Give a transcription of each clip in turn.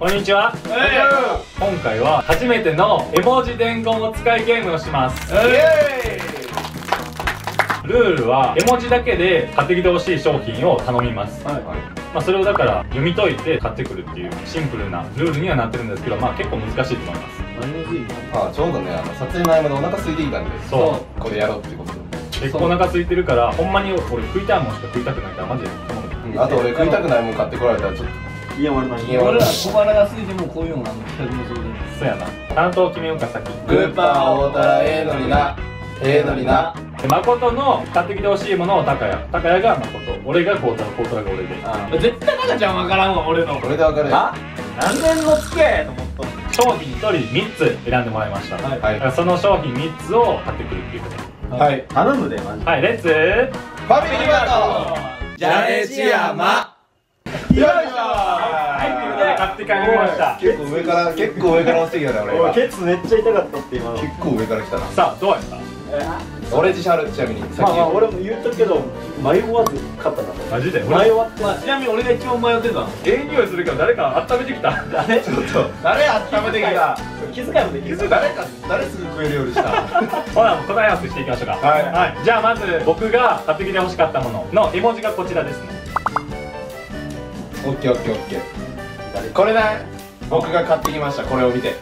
こんにちは。今回は初めての絵文字伝言を使いゲームをします。イエルールは絵文字だけで買ってきてほしい商品を頼みます、ーイまあ、それをだから読み解いて買ってくるっていうシンプルなルールにはなってるんですけどまあ結構難しいと思います。あちょうどねあの撮影の合間でお腹空いてきたんでそう。これやろうっていうこと結構お腹空いてるからほんまに俺食いたいもんしか食いたくないからマジで頼む。であと俺食いたくないもん買ってこられたらちょっといや俺ないいや俺ら小腹が空いてもこういうのが企画もするでそうやな。担当決めようか先。グーパー大たらええのになええのになで誠の買ってきてほしいものを高谷。高谷が誠。俺が孝太郎孝太郎が俺で。絶対中ちゃん分からんわ俺の。これでわかるあ？何年の付き合いやと思っとん商品1人3つ選んでもらいました、はい。その商品3つを買ってくるっていうこと。はい。頼むでマジはいレッツ。ファミリーバト。じゃねちやまルよいしょってました。結構上から結構上から落ちてきたね俺今。ケツめっちゃ痛かったって今の。結構上から来たな。さあどうやった？俺自信ある？ちなみに。まあまあ俺も言っとくけど迷わず勝ったな。マジで？迷わってまあちなみに俺が一番迷ってたの？ええ匂いするけど誰か温めてきた？誰？ちょっと。誰温めてきた？気遣いもできる誰か誰すぐ食えるようにした？ほら答え合わせしていきましょうか。はい。じゃあまず僕が買ってきてほしかったものの絵文字がこちらですね。オッケーオッケーオッケーこれね僕が買ってきました。これを見て。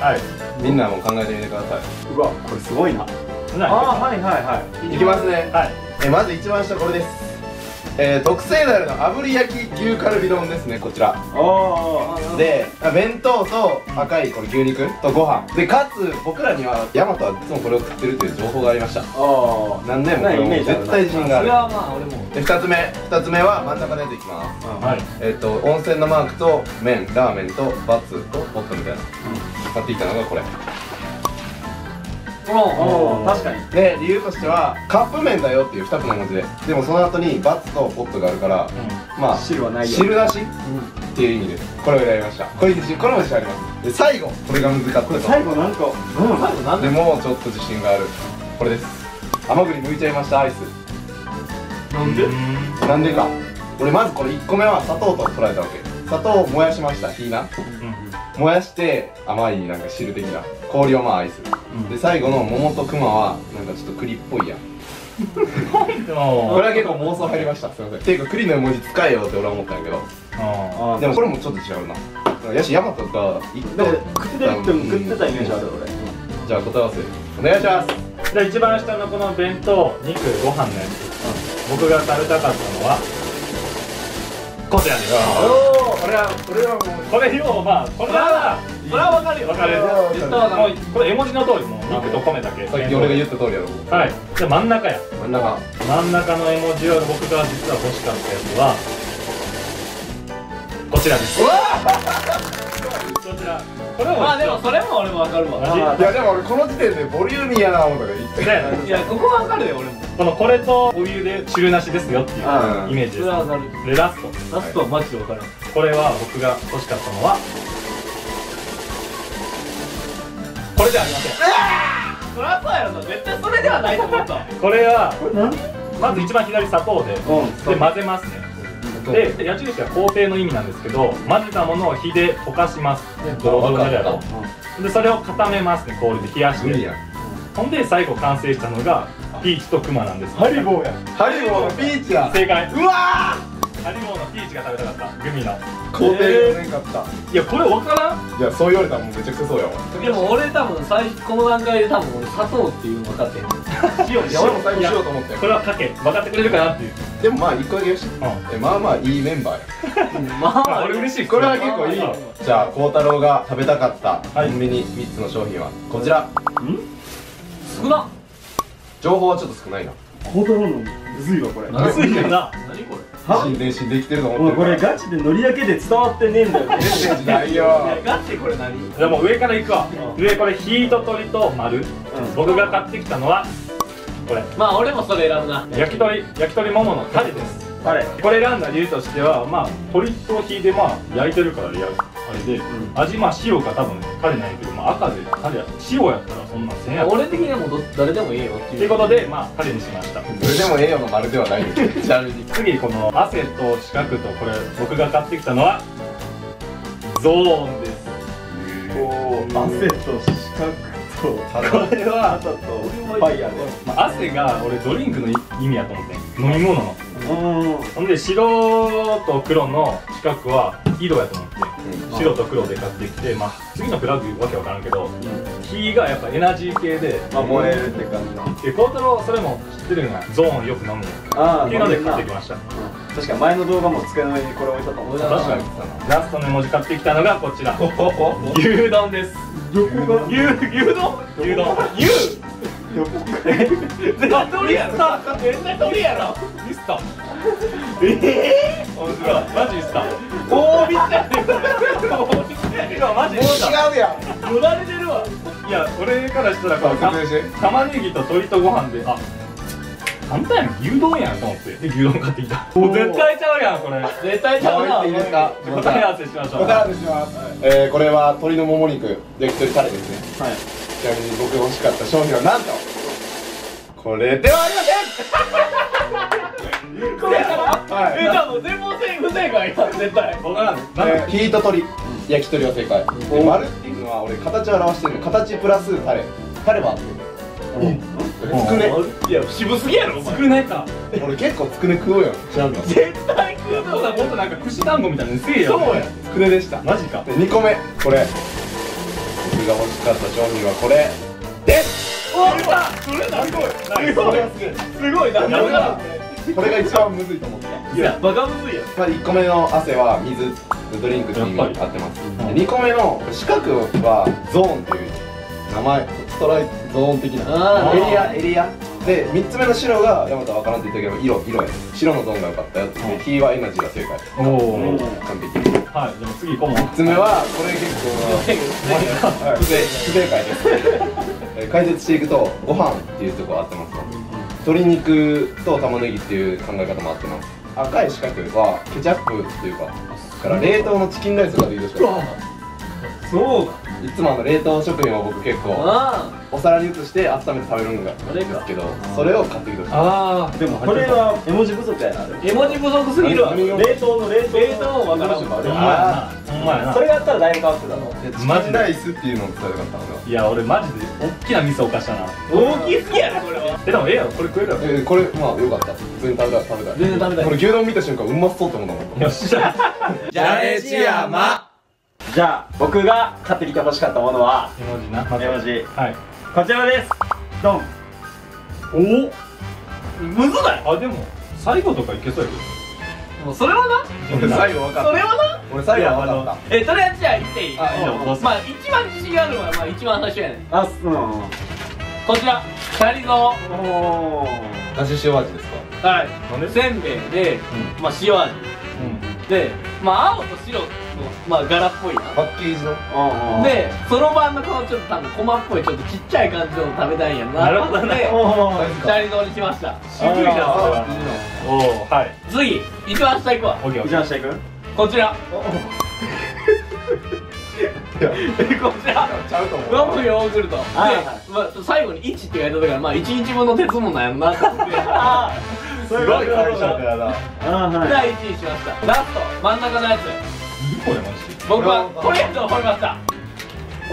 はい。みんなも考えてみてください。うわこれすごいな。あはいはいはい。いきますね。はい。えまず一番下これですえー、特製だれの炙り焼き牛カルビ丼ですねこちら。あであ弁当と赤いこれ牛肉とご飯。でかつ僕らにはヤマトはいつもこれを食ってるという情報がありました。ああなんでもうこれも絶対自信がある。それはまあ俺も。で2つ目2つ目は真ん中のやついきます。はい。えっ、と温泉のマークと麺ラーメンとバツとポットみたいな、買ってきたのがこれあ確かに。で理由としてはカップ麺だよっていう2つの文字で。でもその後にバツとポットがあるからまあ汁はないよ。汁なし？っていう意味で。すこれを選びました。これ自信これも自信ありますで最後これが難かったこれと最後なんかうん。最後なんででもうちょっと自信がある。これです。甘栗剥いちゃいましたアイス。なんで？なんでか。俺まずこれ1個目は砂糖と捉えたわけ。砂糖を燃やしました火な燃やして甘いなんか汁的な氷はまあアイス、で最後の桃と熊はなんかちょっと栗っぽいやん。これは結構妄想入りました。すいません。ていうか栗の絵文字使えよって俺は思ったんやけど。ああでもこれもちょっと違うな。やしヤマトが一でも食ってるって食ってたイメージある俺。じゃあ答え合わせ。お願いします。ーで一番下のこの弁当肉ご飯のやつ、僕が食べたかったのはこちらです。おおこれはこれはもうこれよまあこれはそれはわかるよ。わかる絶対わかるもうこれ絵文字の通りもう肉と米だけさっき俺が言った通りやろはいじゃあ真ん中や真ん中真ん中の絵文字を僕が実は欲しかったやつはこちらですこちら。これもまあでもそれも俺も分かるわ。いやでも俺この時点でボリューミーやな思ったから言っていやここは分かるよ俺も。このこれとお湯で汁なしですよっていううん。イメージですそれは分かる。でラスト。ラストはマジで分かるこれは僕が欲しかったのはこれじゃありません。そりゃそうやろな。絶対それではないと思ったこれはまず一番左砂糖でうん。で混ぜますねでで矢印は工程の意味なんですけど混ぜたものを火で溶かします。ドロドロになるやろでそれを固めますね氷で。冷やして。ほんで最後完成したのがピーチとクマなんです。ハリボーや。ハリボーのピーチだ正解。うわハリボーのピーチが食べたかった。グミの。ー工程がねんかったいやこれ分からん。いやそう言われたらもうめちゃくちゃそうやわ。でも俺多分最初この段階で多分俺砂糖っていうの分かってん塩いや俺も最後しようと思ったよこれはかけ分かってくれるかなっていう。でもまあ一個だけよし。うえまあまあいいメンバーや。まあ俺嬉しい。これは結構いい。うんじゃあ孝太郎が食べたかったコはい。ンビニ3つの商品はこちら。少な情報はちょっと少ないな。コートローのむずいわこれ。むずいよな。何これ？は新電信できてると思ってるから。れガチでノリだけで伝わってねえんだよね。メッセージないよガチこれ何？じゃあもう上からいくわ上これヒート鳥と丸。僕が買ってきたのはこれ。まあ俺もそれ選ぶな焼き鳥焼き鳥もものタレです。あれこれ選んだ理由としてはまあ鶏と火でまあ焼いてるからやあれで、味まあ塩か多分タレないけど、まあ、赤でタレや塩やったらそんなんせんやろ俺的にはもうど誰でもいいよっていう。ということでまあタレにしました。それでもええよの丸ではないんですちなみに。次この汗と四角とこれ僕が買ってきたのはゾーンです。こう汗と四角とこれは肌とファイヤーで。まあ、汗が俺ドリンクの意味やと思ってん。飲み物の。うんほんで白と黒の四角は色やと思って白と黒で買ってきてまあ次のフラグわけわからんけど火がやっぱエナジー系で。まあ燃えるって感じの。え孝太郎それも知ってるんや。ゾーンよく飲む。あっていうので買ってききました。確かに前の動画も机の上にこれ置いたと思う確かに。ラストの文字買ってきたのがこちら。牛丼です。牛牛丼？牛丼。牛絶対鳥やろ絶対鳥やろミスター。ええー、面白いマジミスターおーミスター。今マジミスター。違うやん。よだれ出るわいや俺からしたらこれた説明し。て玉ねぎと鶏とご飯で。あ簡単やん牛丼やんと思って。で牛丼買ってきた。もう絶対ちゃうやんこれ。絶対ちゃうな。もう一点いいですか？答え合わせしましょう。答え合わせします、えー、これは鶏のもも肉焼き鳥タレですね。はいちなみに僕欲しかった商品はなんとこれではありません！これやろはい。えじゃあもう全問正不正解やん絶対。分からんえ。ーヒート鶏焼き鳥は正解。で丸っていうのは俺形を表してるの形プラスタレ。タレはあって。つくね。いや渋すぎやろお前。少ないか。俺結構つくね食おうよ。ちゃうの。絶対食うそうだもっとなんか串団子みたいなのせえよ。そうや。つくねでした。マジか。で2個目これ。僕が欲しかった商品はこれ。ですおったそれなすごいすごいこれがすごいなやるなこれが一番むずいと思った。いやバカむずいやん。まあ、1個目の汗は水ドリンクっていう意味に合ってます。んで2個目の四角はゾーンっていう名前ストライクゾーン的な。エリアエリアで3つ目の白が山田わからんって言ったけど色色や白のゾーンが良かったよって。火はエナジーが正解。おお完璧。はい。でも次行こうも3つ目はこれ結構はい。不正解です。えー解説していくとご飯っていうところ合ってます。と鶏肉と玉ねぎっていう考え方も合ってます。赤い四角はケチャップっていうかから冷凍のチキンライスができるしかないそうかいつもあの冷凍食品を僕結構あお皿に移して温めて食べるのがあれかですけどそれを買ってきてほしいあでもこれは絵文字不足やな。絵文字不足すぎるわ。冷凍の冷凍。冷凍もわからんわ。ほん。まやなほんまやな。それがあったらだいぶ変わってたの。いやチキンライスっていうのを伝えたかったのがいや俺マジで大きなミスを犯したな。大きすぎやねこれ。はえでもええやろこれ食えるやろ。えーこれまあよかった。普通に食べたい食べたい全然食べたいこれ牛丼見た瞬間うまそうって思ったもん。よっしゃじゃれちやまじゃあ僕が買ってきてほしかったものは絵文字な。絵文字。はい。こちらです。ドン。おむずない？あでも最後とかいけそうやもうそれはな？俺最後分かっそれはな？た俺最後分かった。えとりあえずじゃあ言っていい？あいいよ。まあ一番自信があるのはまあ一番最初やねん。あう。んこちら。シャリゾおー。だし塩味ですか？はい。せんべいで、まあ塩味。でまあ青と白。のまあ柄っぽいな。パッケージの？うんでそろばんのこのちょっと多分コマっぽいちょっとちっちゃい感じの食べたいんやろな。なるほどね。でおサイズシャリゾにしました。渋いなそれはおおはい。次一番下行くわ一番下いく？こちら。いや こちら。ちゃうと思う。飲むヨーグルト。で、はいはい。まあ、最後に1って書いてたからまあ1日分の鉄もなんやろなと思って。あすごい会社だよな。あはい。第1位にしました。ラスト真ん中のやつ。何これマジで僕はこれやと思いました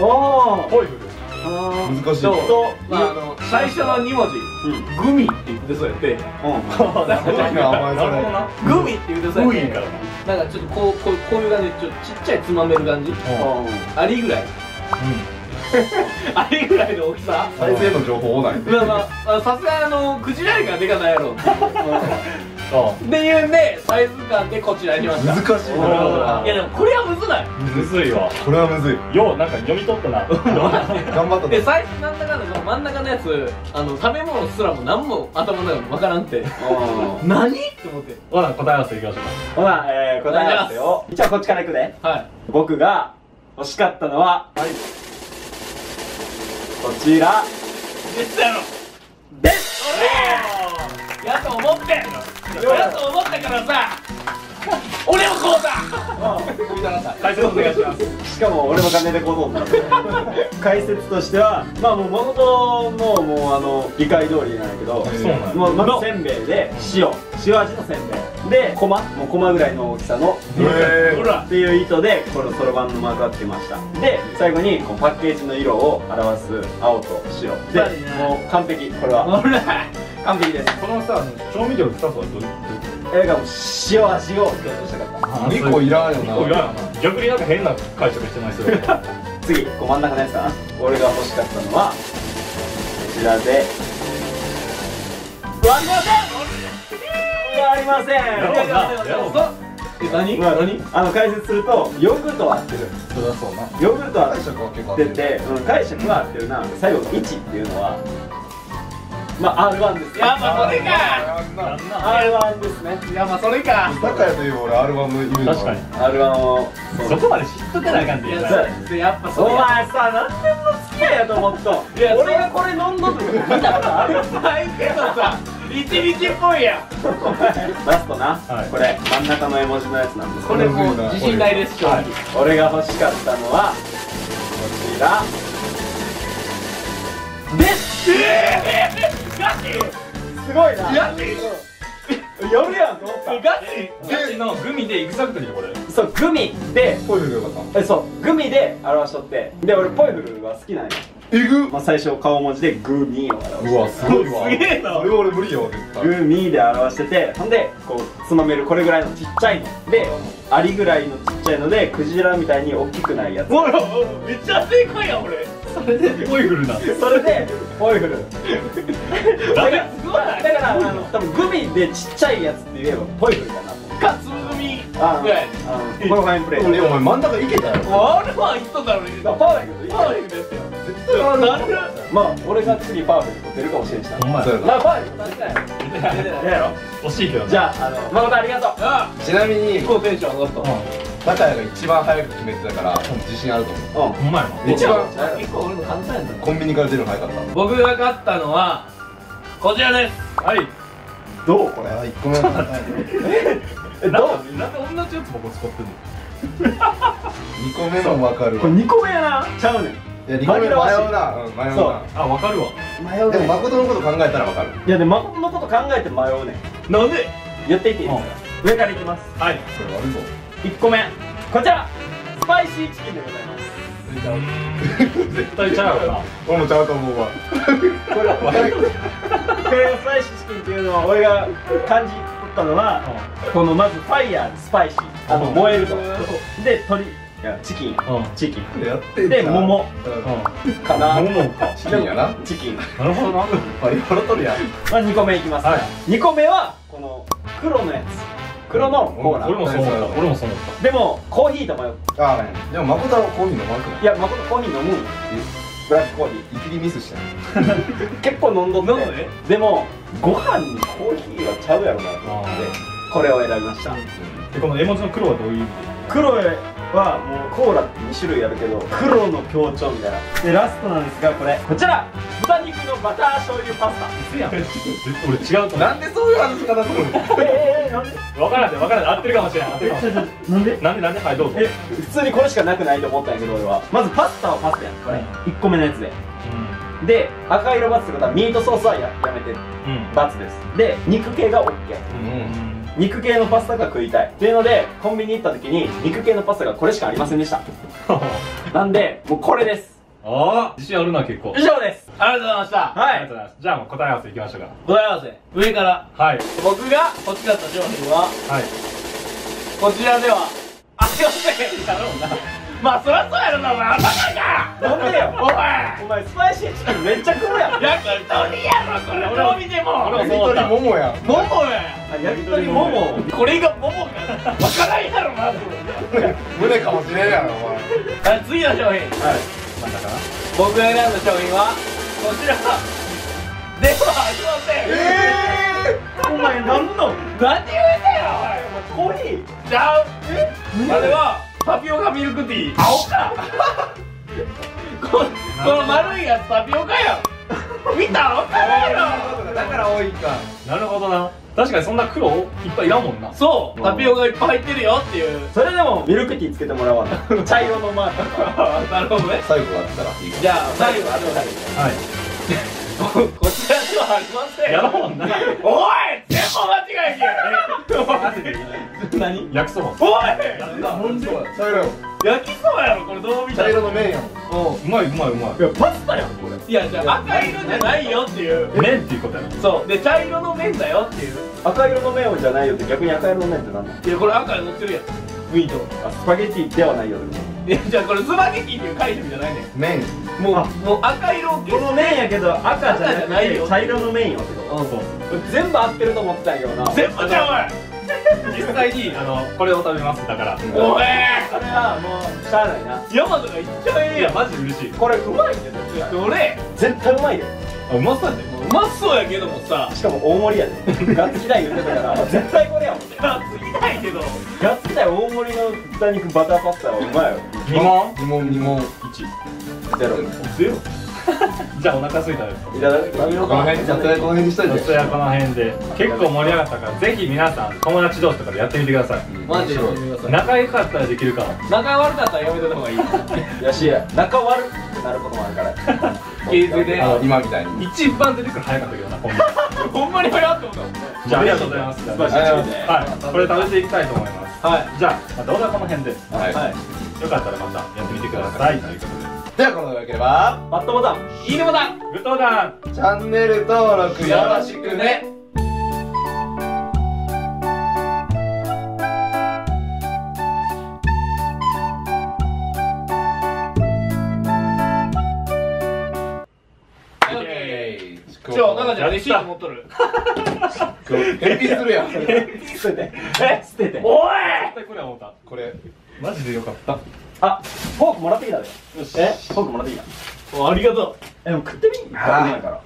おおホイブルあ難しいそうとまあ、あの最初の2文字うんグミって言ってそうやってうんそれなグミって言ってそうやってグミからなんかちょっとこうこうこういう感じでちょっとちっちゃいつまめる感じありぐらいありぐらいの大きさサイズへの情報多ないまあまあさすがあの口なりがでかないやろっていうんでサイズ感でこちらにしました。難しいな。るほどないやでもこれはむずない。むずいわ。これはむずい。ようなんか読み取ったな。頑張ったで最初なんだかんだその真ん中のやつあの食べ物すらも何も頭の中に分からんって。何？って思って。ほな答え合わせいきましょほな、えー、答え合わせを。一応こっちからいくではい。僕が欲しかったのは、こちら。ですやろ。です。おれやと思ってやと思ったからさ。俺もこうだ。う解説お願いしますしかも俺の金でこうとった解説としてはまあもう元のもうあの理解通りなんやけどそうなんや。もうまずせんべいで塩。塩味のせんべい。でコマもうコマぐらいの大きさの。へほら。っていう糸でこのそろばんのマークをつけました。で最後にこのパッケージの色を表す青と白。でもう完璧。これは。ほら完璧です。このさ調味料2つはどういう？えがもう塩味を強調したかった2個いらんよこれな。な逆になんか変な解釈してないですよ次こう真ん中のやつかな。俺が欲しかったのはこちらで。割りません割りません。やろうな。やろうな。え何？まあ何？あの解説するとヨーグルトは合ってる。そりゃそうなヨーグルトは合解釈は結構っててて、うん、解釈は合ってるな。最後の1っていうのはまあ R1 ですね。いやまあそれか。なんな R1 ですね。いやまあそれか。だからといえば俺 R1 の意味確かに R1 を。そこまで知っとかなあかんで。いややそうやっぱそおれ前さ何年も付き合いやと思っといや俺がこれ飲んどって見たことある？ないけどさ一日っぽいやん。ラストな、はい。これ真ん中の絵文字のやつなんです。これもう自信ないです正直俺が欲しかったのはこちら。ですええガチすごいな。ガチやるやんと思った。ガチガチのグミでイグザクトリーこれ。そうグミでポイフルよかった。えそうグミで表しとって。で俺ポイフルが好きなんよ、えぐ。まあ、最初顔文字でグミを表して。うわすごいわ。すげえな。それは俺無理よグミで表しててほんでこうつまめるこれぐらいのちっちゃいの。でアリぐらいのちっちゃいのでクジラみたいに大きくないやつ。ほらめっちゃ正解やん俺それでポイフルなんそれでポイフルだ。からすごいなだからあの多分グミでちっちゃいやつって言えばポイフルかなと思う。かつぶみあぐらいこのファインプレーえお前真ん中いけたよあれは言っとったのにパーフェクトパーフェクトですよ。絶対。あるなるまあ俺が次パーフェクト出るかもしれんしな。ほんまやそうやまあパーフェクト出せない出てない。出てないやろ。惜しいけどね。じゃああの誠ありがとう。あちなみにこうテンション上がった高谷が一番早く決めてたから自信あると思う。うん。ほんまやな。一番結構俺の簡単やった。コンビニから出るの早かった。僕が勝ったのはこちらです。はい。どう？これ。1個目のえどう？なんかなんで同じやつ僕使ってんの？2個目も分かるわ。これ2個目やな。ちゃうねん。いや2個目迷うなうん迷うそう。な。あわかるわ。迷うでも誠のこと考えたら分かる。いやでも誠のこと考えて迷うねん。なんで？言っていってい？いですか上からいきます。はい。それ悪いぞ1個目こちらスパイシーチキンでございます。絶対ちゃうよな。俺もちゃうと思うわこれこれスパイシーチキンっていうのは俺が感じ取ったのはこのまずファイヤースパイシー。あのうん燃えると。で鶏チキン。チキン。で桃うんかな。桃か。チキンやな。チキン。なるほどな。バリバラとるやんまあ2個目いきますはい。2個目はこの黒のやつ黒のコーラ。俺もそう思った。俺もそう思っでもコーヒーと迷う。あでも誠はコーヒー飲まんくない？いや誠コーヒー飲む。ブラックコーヒいきりミスした 結構飲んどって。で？もご飯にコーヒーはちゃうやろなと思ってこれを選びました。たでこの絵文字の黒はどういう意味で？黒はもうコーラって2種類あるけど黒の強調みたいな。でラストなんですがこれ。こちら。豚肉のバター醤油パスタ。いや俺違うと思う。なんでそういう話し方するの？ええなんで？分からんで分からんで合ってるかもしれない合ってるかもしれない。なんでなんでなんではいどうぞえ普通にこれしかなくないと思ったんやけど俺はまずパスタはパスタやんこれ1個目のやつでで赤色バツってことはミートソースはややめてうんうんバツですで肉系が OK うん肉系のパスタが食いたい。っていうのでコンビニ行った時に肉系のパスタがこれしかありませんでした。なんでもうこれです。ああ自信あるな結構。以上です。ありがとうございました。はい。ありがとうございます。じゃあもう答え合わせいきましょうか。答え合わせ。上から。はい。僕が欲しかった商品ははい。こちらではありませんだろうなまあそりゃそうやろなお前。頭かなんでよおいお前スパイシーチキンめっちゃ食うやん。焼き鳥やろこれ。どう見ても焼き鳥桃や。桃や。あ焼き鳥もも。これが桃か。わからんやろまず。胸かもしれんやろお前。はい次の商品。はい。真ん中かな僕が選んだ商品はこちら。ではありません。えお前なんの？何言うてんよコーヒー。おいちゃう。え？あれはタピオカミルクティー。青か。ここの丸いやつタピオカやん見た？わかるやろー、だから多いか。なるほどな。確かにそんな黒いっぱいいらんもんな。そう。タピオカいっぱい入ってるよっていう。それでもミルクティーつけてもらわな 茶色のマーク。なるほどね。最後があったらいいかじゃあ最後あとはい。こちらではありません。やろうな。おい間違えて何焼きそば。おい。本当だ茶色よ焼きそばやろこれどう見た茶ら色の麺やもんう。まいうまいうまいやパスタやんこれ。いやじゃあ赤色じゃないよっていう。い麺っていうことやなそう。で茶色の麺だよっていう。赤色の麺じゃないよって逆に赤色の麺って何なのいやこれ赤に乗ってるやん。ウィートあスパゲティではないよじゃあこれスパゲティっていう解釈じゃないねん。麺。もうもう赤色をこの麺やけど赤じゃなないよ。茶色の麺よ全部合ってると思ってたんやけどな。全部ちゃ実際にあのこれを食べます。だから。うおいおいそれはもうしゃあないな。ヤマトが言っちゃええやんマジ嬉しい。これうまいねどれ絶対。うまいであうまそうやねうまそうやけどもさ。しかも大盛りやでガッツキ大言ってたから。絶対これやもんガッツきないけどガッツキ大大盛りの豚肉バターパスタはうまいよ。2問？二問二問ゼロ。ゼロ？じゃあお腹空いたですいただき食べようかこの辺じゃあこの辺にしといて。それはこの辺で。結構盛り上がったからぜひ皆さん友達同士とかでやってみてください。マジでやってみてください。仲良かったらできるかも仲悪かったらやめといた方がいい。やし仲悪くなることもあるから ケースで今みたいに。一番出てくるの早かったけどなほんまに早っと思っじゃあありがとうございます。素晴らしいはい。これ食べていきたいと思います。たはい。じゃあまあ動画はこの辺で。よはい。はい。かったらまたやってみてください。ということで。ではこのよければバットボタン。いいねボタングッドボタン。チャンネル登録よろしくねレシート持っとる。返品するやん。捨ててえ？捨てて。おい！絶対これは思った。これ。マジでよかった。あフォークもらってきたで。え？フォークもらってきた。ありがとう。えでも食ってみ？食ってみやから